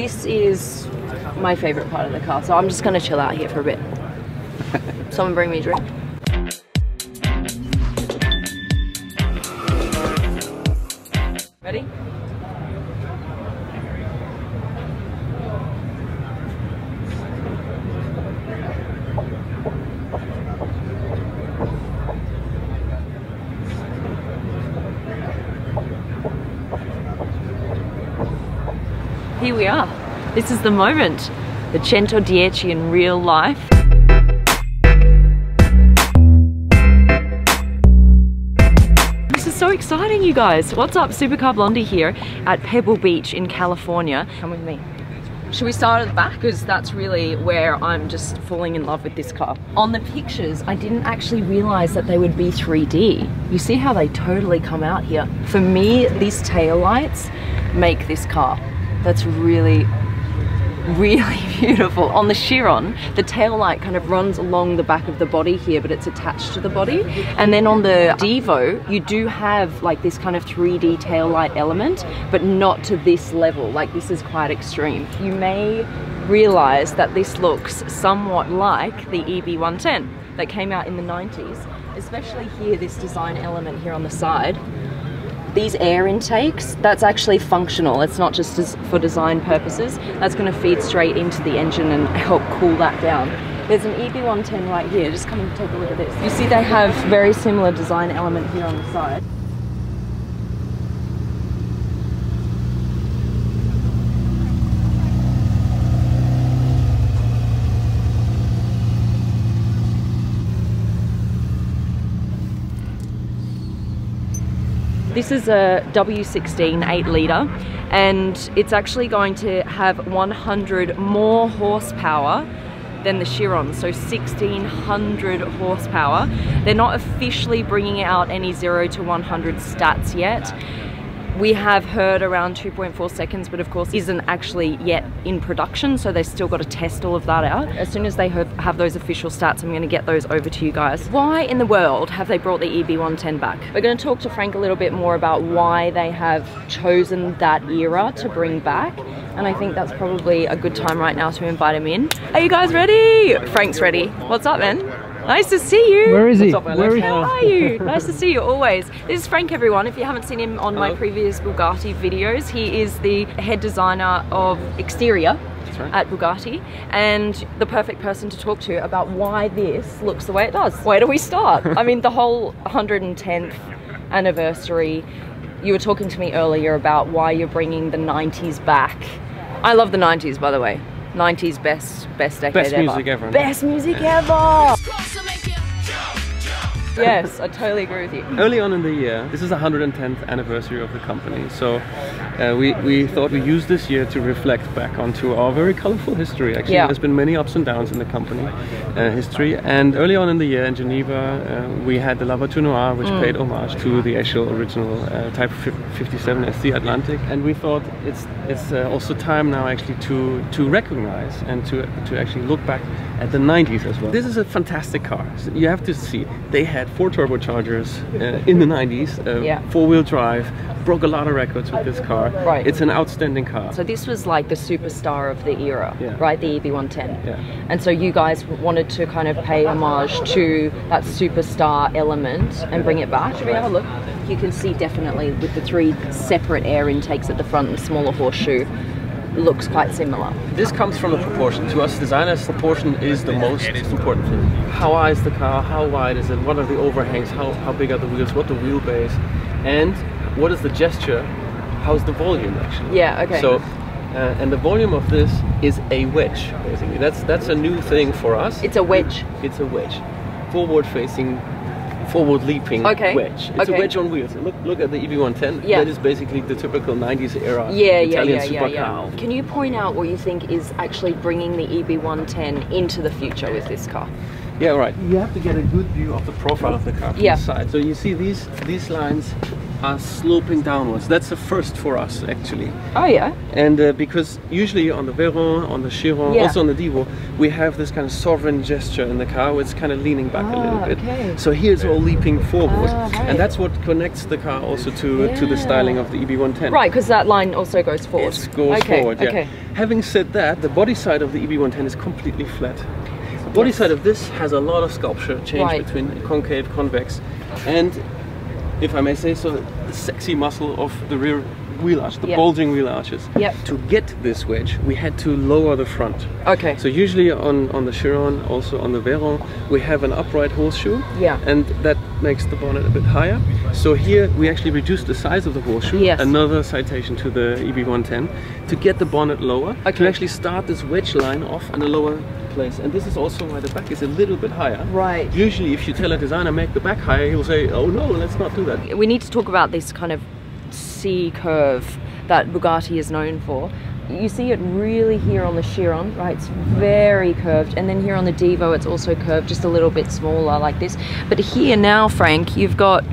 this is my favorite part of the car, so I'm just gonna chill out here for a bit. Someone bring me a drink. Ready? We are. This is the moment. The Centodieci in real life. This is so exciting, you guys. What's up? Supercar Blondie here at Pebble Beach in California. Come with me. Should we start at the back? Because that's really where I'm just falling in love with this car. On the pictures, I didn't actually realize that they would be 3D. You see how they totally come out here. For me, these tail lights make this car. That's really, really beautiful. On the Chiron, the tail light kind of runs along the back of the body here, but it's attached to the body. And then on the Divo, you do have like this kind of 3D tail light element, but not to this level. Like this is quite extreme. You may realize that this looks somewhat like the EB110 that came out in the 90s, especially here, this design element here on the side these air intakes, that's actually functional. It's not just for design purposes. That's going to feed straight into the engine and help cool that down. There's an EB110 right here. Just come and take a look at this. You see they have very similar design element here on the side. This is a W16 8 litre and it's actually going to have 100 more horsepower than the Chiron, so 1600 horsepower. They're not officially bringing out any 0 to 100 stats yet. We have heard around 2.4 seconds, but of course isn't actually yet in production, so they've still got to test all of that out. As soon as they have, those official stats, I'm going to get those over to you guys. Why in the world have they brought the EB110 back? We're going to talk to Frank a little bit more about why they have chosen that era to bring back, and I think that's probably a good time right now to invite him in. Are you guys ready? Frank's ready. What's up, man? Nice to see you. Where is he? Up, Where is How are you? nice to see you always. This is Frank, everyone. If you haven't seen him on my previous Bugatti videos, he is the head designer of exterior right. at Bugatti and the perfect person to talk to about why this looks the way it does. Where do we start? I mean, the whole 110th anniversary. You were talking to me earlier about why you're bringing the 90s back. I love the 90s, by the way. 90s best best decade Best ever. music ever. Best music ever. Yes, I totally agree with you. Early on in the year, this is the 110th anniversary of the company, so uh, we, we thought we use this year to reflect back onto our very colorful history. Actually, Yeah. there's been many ups and downs in the company uh, history, and early on in the year in Geneva, uh, we had the La Voiture Noire, which paid homage to the actual original uh, Type 57 SC Atlantic, and we thought it's it's uh, also time now actually to to recognize and to to actually look back at the 90s as well. This is a fantastic car. So you have to see they had four turbochargers uh, in the 90s, uh, Yeah. four-wheel drive, broke a lot of records with this car. Right. It's an outstanding car. So this was like the superstar of the era, Yeah. right? The EB110. Yeah. And so you guys wanted to kind of pay homage to that superstar element and bring it back. Should we have a look? You can see definitely with the three separate air intakes at the front and the smaller horseshoe looks quite similar. This comes from a proportion. To us designers, proportion is the most important thing. How wide is the car? How wide is it? What are the overhangs? How, how big are the wheels? What the wheelbase? And what is the gesture? How's the volume actually? Yeah, okay. So, uh, and the volume of this is a wedge, basically. That's that's a new thing for us. It's a wedge. It's a wedge, forward-facing, forward-leaping Okay, wedge. It's okay. a wedge on wheels. Look, look at the EB110. Yeah. That is basically the typical 90s era Yeah, yeah, Italian yeah, yeah, supercar. yeah. Can you point out what you think is actually bringing the EB110 into the future with this car? Yeah, right. You have to get a good view of the profile of the car from Yeah. the side. So you see these these lines are sloping downwards. That's the first for us actually. Oh yeah. And uh, because usually on the Veyron, on the Chiron, Yeah. also on the Divo, we have this kind of sovereign gesture in the car where it's kind of leaning back a Ah, little bit. okay. So here it's all leaping forward. Ah, right. And that's what connects the car also to, to the styling of the E EB110. Right, because that line also goes forward. It goes okay, forward, yeah. Okay. Having said that, the body side of the EB110 is completely flat. The body side of this has a lot of sculpture change Right. between concave, convex, and if I may say so, the sexy muscle of the rear wheel arch, the Yep. bulging wheel arches. Yep. To get this wedge, we had to lower the front. Okay. So usually on, on the Chiron, also on the Veyron, we have an upright horseshoe. Yeah. And that makes the bonnet a bit higher. So here we actually reduced the size of the horseshoe. Yes. Another citation to the EB110 to get the bonnet lower. Okay. To actually start this wedge line off in a lower place. And this is also why the back is a little bit higher. Right. Usually if you tell a designer make the back higher, he'll say, oh no, let's not do that. we need to talk about this kind of C curve that Bugatti is known for. You see it really here on the Chiron, right? It's very curved, and then here on the Divo, it's also curved, just a little bit smaller, like this. But here now, Frank, you've got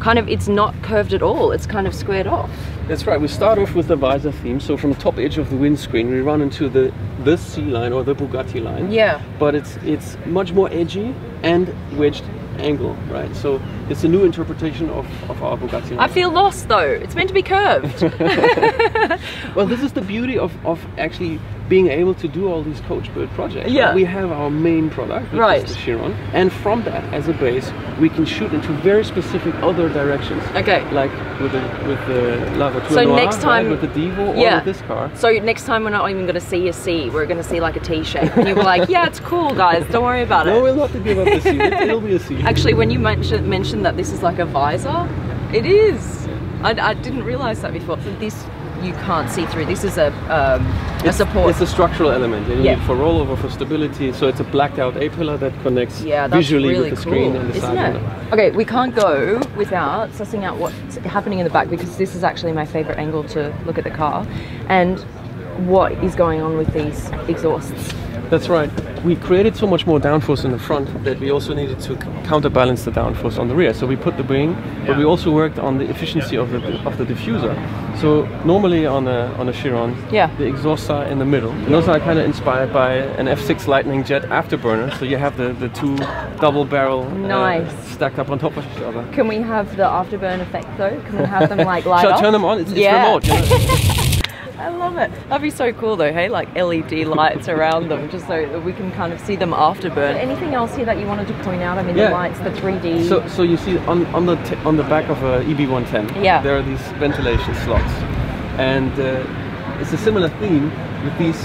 kind of it's not curved at all. It's kind of squared off. That's right. We start off with the visor theme. So from the top edge of the windscreen, we run into the this C line or the Bugatti line. Yeah. But it's it's much more edgy and wedged angle, right? So it's a new interpretation of, of our Bugatti. I feel lost though. It's meant to be curved. well, this is the beauty of, of actually being able to do all these coach build projects. Yeah. We have our main product, which Right. is the Chiron, and from that as a base, we can shoot into very specific other directions. okay. Like with the with the La Voiture Noire, next time- right, with the Divo Yeah. or with this car. So next time we're not even going to see a C. We're going to see like a T shape, and you were like, "Yeah, it's cool, guys. Don't worry about No, it." No, we'll have to give up the C. It- It'll be a C. Actually, when you mentioned mentioned that this is like a visor, it is. I, I didn't realize that before. This you can't see through. This is a um, a support. It's a structural element. You Yeah. need for rollover, for stability. So it's a blacked out A pillar that connects yeah, visually really with the cool, screen and the isn't side it? Okay, we can't go without sussing out what's happening in the back because this is actually my favorite angle to look at the car, and what is going on with these exhausts. That's right. We created so much more downforce in the front that we also needed to counterbalance the downforce on the rear. So we put the wing, but we also worked on the efficiency of the of the diffuser. So normally on a on a Chiron, Yeah. the exhausts are in the middle. And those are kind of inspired by an F6 Lightning jet afterburner. So you have the, the two double barrel uh, stacked up on top of each other. Can we have the afterburn effect though? Can we have them like light Shall I turn them on? It's, it's Yeah. remote. you know? I love it. That'd be so cool though, hey? Like LED lights around them, just so that we can kind of see them afterburn. Anything else here that you wanted to point out? I mean, Yeah. the lights, the 3D. So, so you see on, on the t- on the back of a EB110, Yeah. there are these ventilation slots, and uh, it's a similar theme with these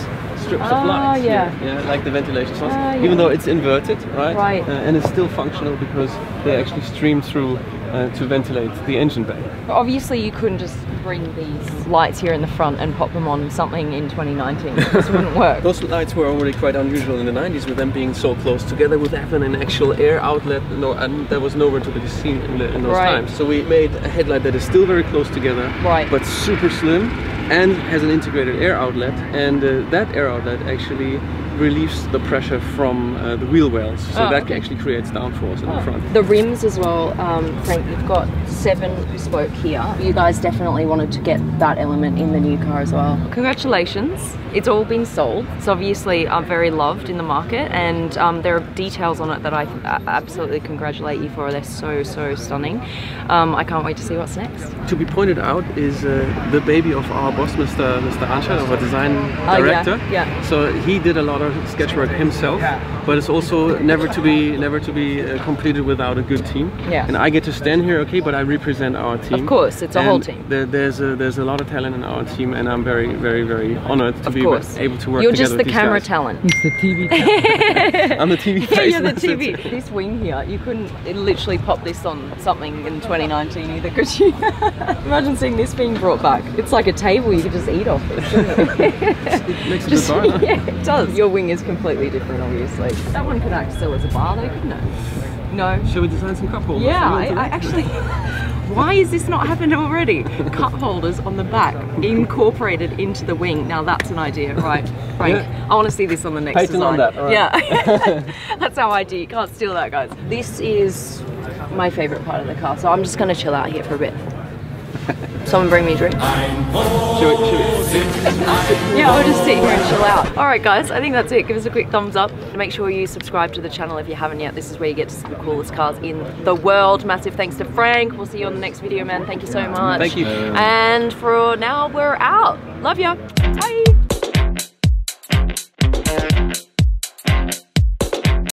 strips Ah, of lights. here, yeah. yeah, like the ventilation slots. Ah, Even though it's inverted, right? Right. Uh, and it's still functional because they actually stream through uh, to ventilate the engine bay. Obviously, you couldn't just bring these lights here in the front and pop them on something in 2019. This wouldn't work. Those lights were already quite unusual in the 90s with them being so close together with having an actual air outlet no, and there was nowhere to be seen in, the, in those Right. times. So we made a headlight that is still very close together Right. but super slim and has an integrated air outlet and uh, that air outlet actually relieves the pressure from uh, the wheel wells so Oh, that okay. actually creates downforce in the front. The rims as well, um, Frank, you've got seven spoke here. You guys definitely wanted to get that element in the new car as well. Congratulations. It's all been sold. It's obviously uh, very loved in the market and um, there are details on it that I absolutely congratulate you for. They're so, so stunning. Um, I can't wait to see what's next. To be pointed out is uh, the baby of our boss, Mr. Mr. Anscheidt, our design Oh, yeah, director. yeah. So he did a lot of sketch work himself, but it's also never to be never to be uh, completed without a good team. Yeah. And I get to stand here, okay, but I represent our team. Of course, it's a whole team. There, there's a there's a lot of talent in our team, and I'm very very very honored to Of be course. able to work You're together just the with camera guys. talent. It's the TV. I'm the TV Yeah, face. you're the that's it. TV. This wing here, you couldn't literally pop this on something in 2019 either, could you? Imagine seeing this being brought back. It's like a table you could just eat off this, isn't it? It makes a Just- good bar, huh? Yeah, it does. Your wing is completely different, obviously. That one could act still as a bar, though, couldn't it? No. Shall we design some cup holders? Yeah, I, want to- I actually. Why is this not happened already? Cup holders on the back incorporated into the wing. Now that's an idea, right? Frank, Yeah. I want to see this on the next Patent design. on that, all right. Yeah, that's our idea. You can't steal that, guys. This is my favorite part of the car, so I'm just going to chill out here for a bit. Someone bring me a drink. Should we- should we- Yeah, I'll just sit here and chill out. Alright guys, I think that's it. Give us a quick thumbs up. Make sure you subscribe to the channel if you haven't yet. This is where you get to see the coolest cars in the world. Massive thanks to Frank. We'll see you on the next video, man. Thank you so much. Thank you. And for now, we're out. Love ya. Bye.